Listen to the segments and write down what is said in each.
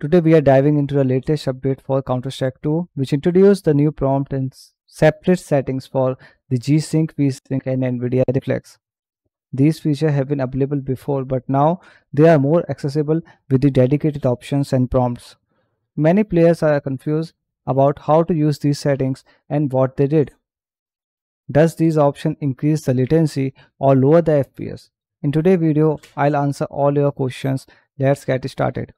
Today we are diving into the latest update for Counter-Strike 2 which introduced the new prompt and separate settings for the G-Sync, V-Sync and NVIDIA Reflex. These features have been available before but now they are more accessible with the dedicated options and prompts. Many players are confused about how to use these settings and what they did. Does these options increase the latency or lower the FPS? In today's video, I'll answer all your questions. Let's get started.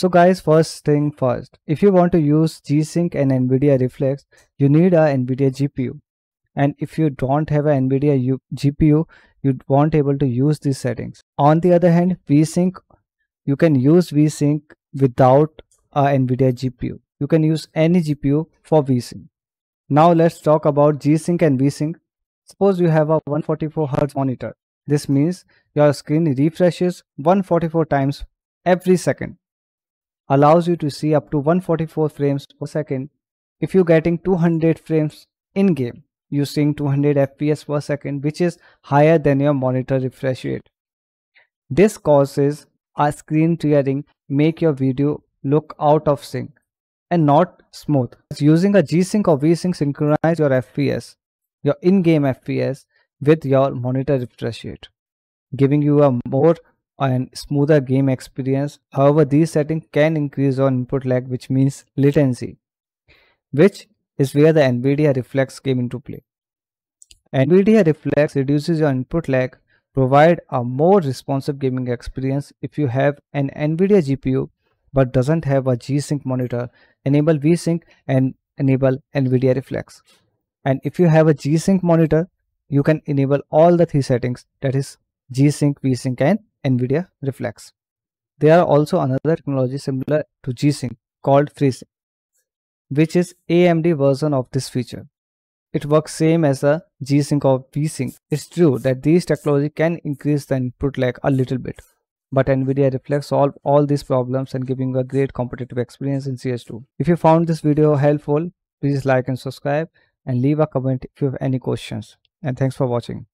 So guys, first thing first, if you want to use G-Sync and NVIDIA Reflex, you need a NVIDIA GPU. And if you don't have a NVIDIA U GPU, you won't able to use these settings. On the other hand, VSync, you can use VSync without a NVIDIA GPU. You can use any GPU for VSync. Now let's talk about G-Sync and VSync. Suppose you have a 144Hz monitor. This means your screen refreshes 144 times every second. Allows you to see up to 144 frames per second. If you're getting 200 frames in game, you're 200 FPS per second, which is higher than your monitor refresh rate. This causes a screen tearing, make your video look out of sync and not smooth. Using a G-Sync or V-Sync synchronize your FPS, your in-game FPS with your monitor refresh rate, giving you a more and smoother game experience. However, these settings can increase your input lag which means latency, which is where the NVIDIA Reflex came into play. NVIDIA Reflex reduces your input lag, provide a more responsive gaming experience if you have an NVIDIA GPU but doesn't have a G-Sync monitor, enable V-Sync and enable NVIDIA Reflex. And if you have a G-Sync monitor, you can enable all the three settings that is G-Sync, V-Sync and NVIDIA Reflex. There are also another technology similar to G-Sync called FreeSync, which is AMD version of this feature. It works same as a G-Sync or V-Sync. It's true that these technology can increase the input lag a little bit, but NVIDIA Reflex solve all these problems and giving a great competitive experience in CS2. If you found this video helpful, please like and subscribe and leave a comment if you have any questions. And thanks for watching.